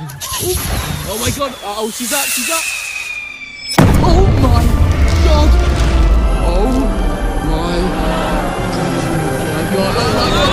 oh my god. Oh, she's up, she's up.